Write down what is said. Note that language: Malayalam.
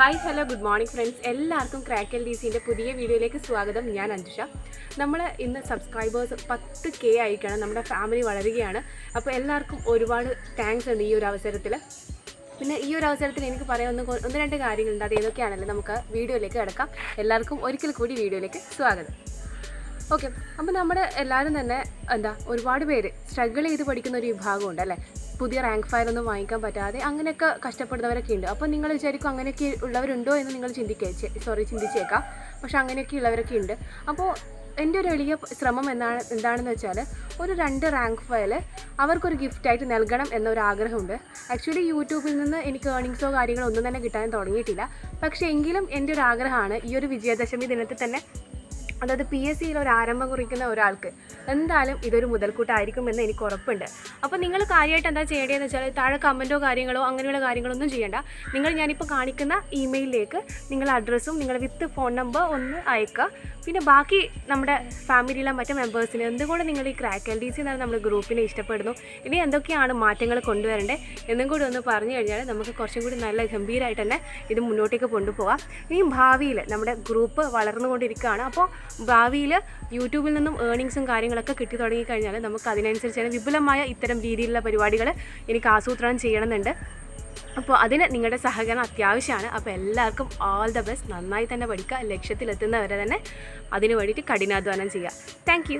Hi hello good morning friends എല്ലാവർക്കും ക്രാക്കൽ ഡി സിന്റെ പുതിയ വീഡിയോയിലേക്ക് സ്വാഗതം. ഞാൻ അഞ്ജുഷ. നമ്മൾ ഇന്ന് സബ്സ്ക്രൈബേഴ്സ് പത്ത് കെ ആയിക്കാണ് നമ്മുടെ ഫാമിലി വളരുകയാണ്. അപ്പോൾ എല്ലാവർക്കും ഒരുപാട് താങ്ക്സ് ഉണ്ട് ഈ ഒരു അവസരത്തിൽ പിന്നെ ഈ ഒരു അവസരത്തിൽ എനിക്ക് പറയാൻ ഒന്ന് ഒന്ന് രണ്ട് കാര്യങ്ങളുണ്ട്. അത് ഏതൊക്കെയാണല്ലോ നമുക്ക് വീഡിയോയിലേക്ക് കിടക്കാം. എല്ലാവർക്കും ഒരിക്കൽ കൂടി വീഡിയോയിലേക്ക് സ്വാഗതം. ഓക്കെ അപ്പോൾ നമ്മുടെ എല്ലാവരും തന്നെ എന്താ ഒരുപാട് പേര് സ്ട്രഗിൾ ചെയ്ത് പഠിക്കുന്ന ഒരു വിഭാഗമുണ്ട് അല്ലേ? പുതിയ റാങ്ക് ഫയലൊന്നും വാങ്ങിക്കാൻ പറ്റാതെ അങ്ങനെയൊക്കെ കഷ്ടപ്പെടുന്നവരൊക്കെ ഉണ്ട്. അപ്പോൾ നിങ്ങൾ വിചാരിക്കും അങ്ങനെയൊക്കെ ഉള്ളവരുണ്ടോ എന്ന് നിങ്ങൾ ചിന്തിക്കേ സോറി ചിന്തിച്ചേക്കാം. പക്ഷെ അങ്ങനെയൊക്കെ ഉള്ളവരൊക്കെ ഉണ്ട്. അപ്പോൾ എന്റെ ഒരു എളിയ ശ്രമം എന്താണ് എന്താണെന്ന് വെച്ചാൽ ഒരു രണ്ട് റാങ്ക് ഫയൽ അവർക്കൊരു ഗിഫ്റ്റായിട്ട് നൽകണം എന്നൊരു ആഗ്രഹമുണ്ട്. ആക്ച്വലി യൂട്യൂബിൽ നിന്ന് എനിക്ക് ഏർണിങ്സോ കാര്യങ്ങളോ ഒന്നും തന്നെ കിട്ടാൻ തുടങ്ങിയിട്ടില്ല. പക്ഷേ എങ്കിലും എന്റെ ഒരു ആഗ്രഹമാണ് ഈ ഒരു വിജയദശമി ദിനത്തിൽ തന്നെ അതായത് പി എസ് സിയിൽ ഒരു ആരംഭം കുറിക്കുന്ന ഒരാൾക്ക് എന്തായാലും ഇതൊരു മുതൽക്കൂട്ടായിരിക്കുമെന്ന് എനിക്ക് ഉറപ്പുണ്ട്. അപ്പോൾ നിങ്ങൾ കാര്യമായിട്ട് എന്താ ചെയ്യേണ്ടതെന്ന് വെച്ചാൽ താഴെ കമന്റോ കാര്യങ്ങളോ അങ്ങനെയുള്ള കാര്യങ്ങളൊന്നും ചെയ്യേണ്ട. നിങ്ങൾ ഞാനിപ്പോൾ കാണിക്കുന്ന ഇമെയിലിലേക്ക് നിങ്ങളുടെ അഡ്രസ്സും നിങ്ങളുടെ വിത്ത് ഫോൺ നമ്പർ ഒന്ന് അയക്കുക. പിന്നെ ബാക്കി നമ്മുടെ ഫാമിലിയിലെ മറ്റു മെമ്പേഴ്സിന് എന്തുകൊണ്ട് നിങ്ങൾ ഈ ക്രാക്ക് എൽ ഡി സി എന്നാലും നമ്മുടെ ഗ്രൂപ്പിനെ ഇഷ്ടപ്പെടുന്നു? ഇനി എന്തൊക്കെയാണ് മാറ്റങ്ങൾ കൊണ്ടുവരേണ്ടത് എന്നും കൂടി ഒന്ന് പറഞ്ഞു കഴിഞ്ഞാൽ നമുക്ക് കുറച്ചും കൂടി നല്ല ഗംഭീരമായിട്ട് തന്നെ ഇത് മുന്നോട്ടേക്ക് കൊണ്ടുപോകാം ഇനി ഭാവിയിൽ നമ്മുടെ ഗ്രൂപ്പ് വളർന്നുകൊണ്ടിരിക്കുകയാണ്. അപ്പോൾ ഭാവിയിൽ യൂട്യൂബിൽ നിന്നും ഏണിങ്സും കാര്യങ്ങളൊക്കെ കിട്ടി തുടങ്ങിക്കഴിഞ്ഞാൽ നമുക്ക് അതിനനുസരിച്ച് തന്നെ വിപുലമായ ഇത്തരം രീതിയിലുള്ള പരിപാടികൾ എനിക്ക് ആസൂത്രണം ചെയ്യണമെന്നുണ്ട്. അപ്പോൾ അതിന് നിങ്ങളുടെ സഹകരണം അത്യാവശ്യമാണ്. അപ്പോൾ എല്ലാവർക്കും ഓൾ ദ ബെസ്റ്റ് നന്നായി തന്നെ പഠിക്കുക. ലക്ഷ്യത്തിലെത്തുന്നവരെ തന്നെ അതിനു വേണ്ടിയിട്ട് കഠിനാധ്വാനം ചെയ്യുക. താങ്ക്